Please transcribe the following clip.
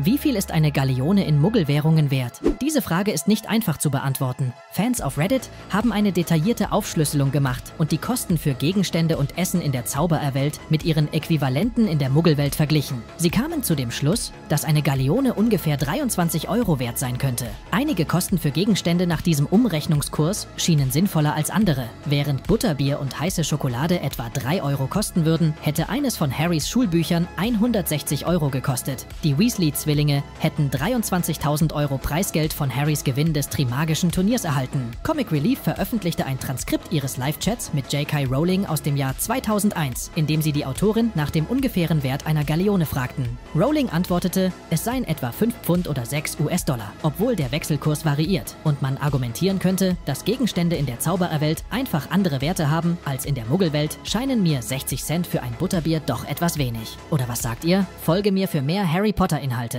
Wie viel ist eine Galeone in Muggelwährungen wert? Diese Frage ist nicht einfach zu beantworten. Fans auf Reddit haben eine detaillierte Aufschlüsselung gemacht und die Kosten für Gegenstände und Essen in der Zaubererwelt mit ihren Äquivalenten in der Muggelwelt verglichen. Sie kamen zu dem Schluss, dass eine Galeone ungefähr 23 Euro wert sein könnte. Einige Kosten für Gegenstände nach diesem Umrechnungskurs schienen sinnvoller als andere. Während Butterbier und heiße Schokolade etwa 3 Euro kosten würden, hätte eines von Harrys Schulbüchern 160 Euro gekostet. Die Weasley Zwillinge hätten 23.000 Euro Preisgeld von Harrys Gewinn des Trimagischen Turniers erhalten. Comic Relief veröffentlichte ein Transkript ihres Live-Chats mit J.K. Rowling aus dem Jahr 2001, in dem sie die Autorin nach dem ungefähren Wert einer Galeone fragten. Rowling antwortete, es seien etwa 5 Pfund oder 6 US-Dollar, obwohl der Wechselkurs variiert und man argumentieren könnte, dass Gegenstände in der Zaubererwelt einfach andere Werte haben als in der Muggelwelt, scheinen mir 60 Cent für ein Butterbier doch etwas wenig. Oder was sagt ihr? Folge mir für mehr Harry Potter-Inhalte.